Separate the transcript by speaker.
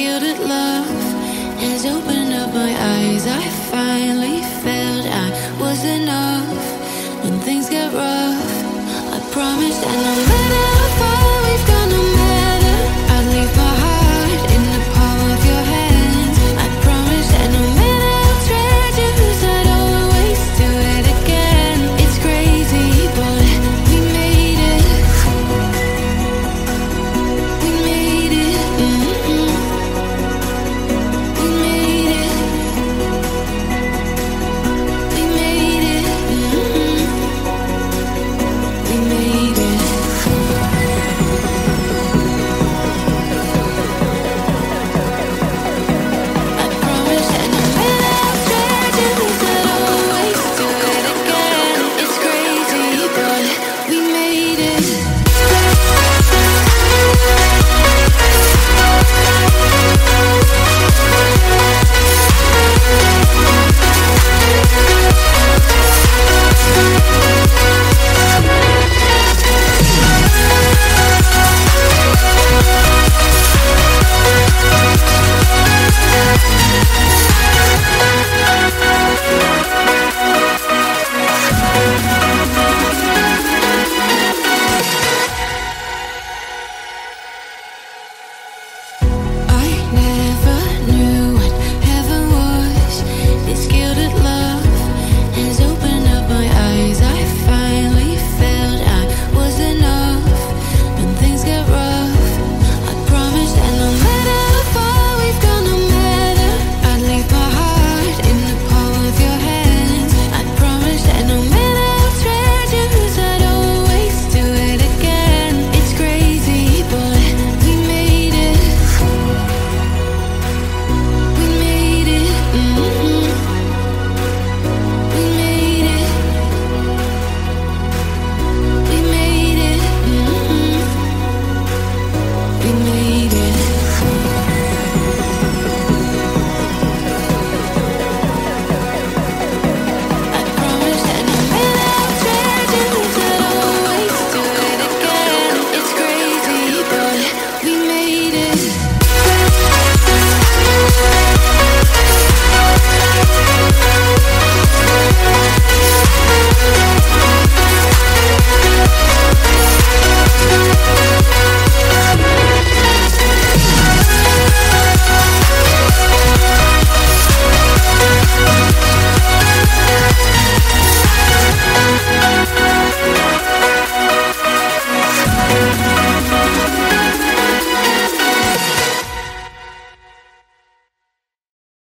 Speaker 1: gilded love has opened up my eyes. I finally felt I was enough when things get rough. I promise and I made.